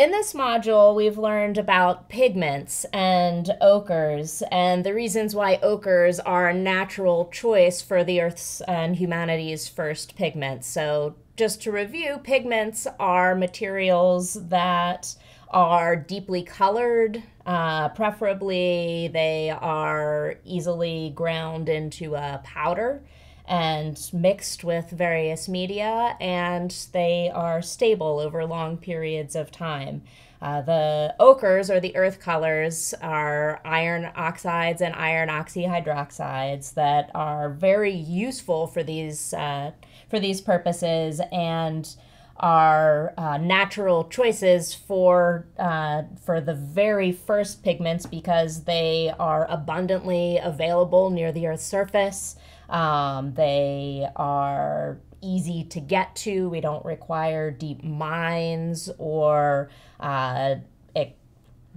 In this module, we've learned about pigments and ochres and the reasons why ochres are a natural choice for the Earth's and humanity's first pigments. So, just to review, pigments are materials that are deeply colored. Uh, preferably, they are easily ground into a powder and mixed with various media, and they are stable over long periods of time. Uh, the ochres or the earth colors are iron oxides and iron oxyhydroxides that are very useful for these uh, for these purposes and are uh, natural choices for uh, for the very first pigments because they are abundantly available near the Earth's surface. Um, they are easy to get to. We don't require deep mines or uh, e-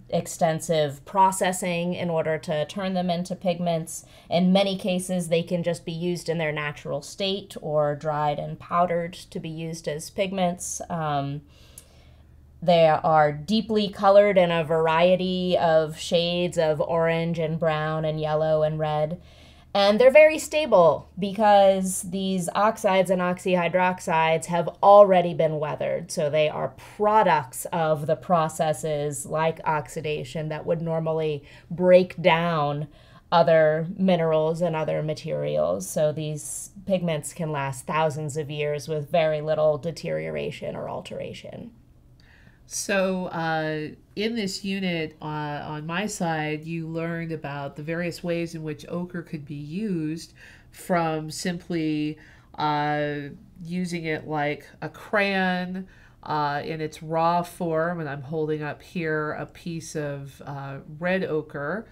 extensive processing in order to turn them into pigments. In many cases, they can just be used in their natural state or dried and powdered to be used as pigments. Um, they are deeply colored in a variety of shades of orange and brown and yellow and red. And they're very stable because these oxides and oxyhydroxides have already been weathered. So they are products of the processes like oxidation that would normally break down other minerals and other materials. So these pigments can last thousands of years with very little deterioration or alteration. So, uh, in this unit uh, on my side, you learned about the various ways in which ochre could be used from simply uh, using it like a crayon uh, in its raw form. And I'm holding up here a piece of uh, red ochre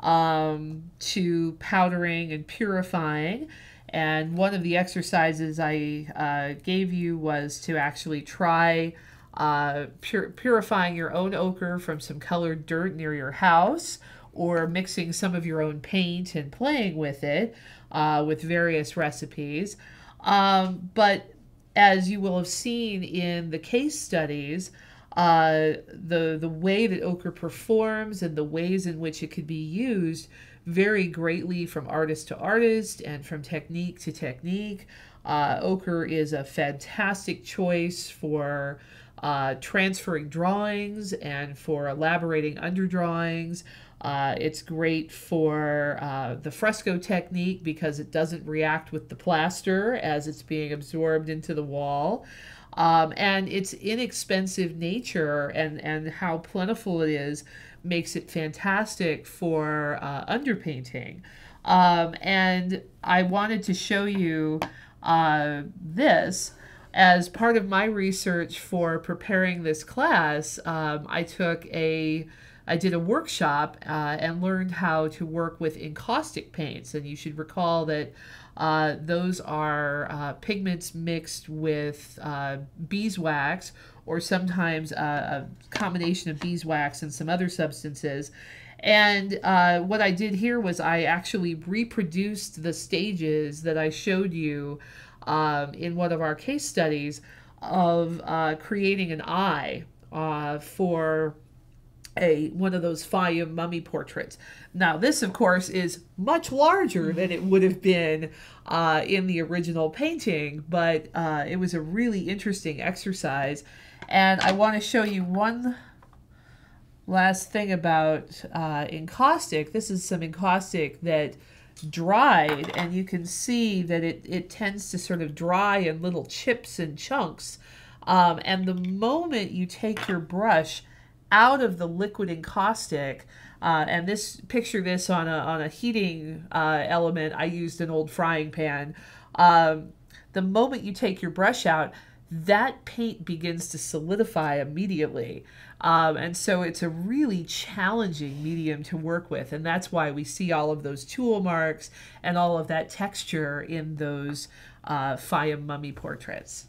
um, to powdering and purifying. And one of the exercises I uh, gave you was to actually try uh, pur- purifying your own ochre from some colored dirt near your house, or mixing some of your own paint and playing with it uh, with various recipes. Um, but as you will have seen in the case studies, uh, the the way that ochre performs and the ways in which it could be used vary greatly from artist to artist and from technique to technique. Uh, ochre is a fantastic choice for uh, transferring drawings and for elaborating underdrawings. Uh, it's great for uh, the fresco technique because it doesn't react with the plaster as it's being absorbed into the wall. Um, and its inexpensive nature and, and how plentiful it is makes it fantastic for uh, underpainting. Um, and I wanted to show you uh, this as part of my research for preparing this class, um, I took a I did a workshop uh, and learned how to work with encaustic paints. And you should recall that uh, those are uh, pigments mixed with uh, beeswax or sometimes a combination of beeswax and some other substances. And uh, what I did here was I actually reproduced the stages that I showed you um, in one of our case studies of uh, creating an eye uh, for a one of those Fayum mummy portraits. Now, this, of course, is much larger than it would have been uh, in the original painting, but uh, it was a really interesting exercise. And I want to show you one last thing about uh, encaustic. This is some encaustic that dried and you can see that it, it tends to sort of dry in little chips and chunks. Um, and the moment you take your brush out of the liquid encaustic, uh, and this picture this on a, on a heating uh, element, I used an old frying pan. Um, the moment you take your brush out, that paint begins to solidify immediately. Um, and so it's a really challenging medium to work with. And that's why we see all of those tool marks and all of that texture in those uh, Fayum mummy portraits.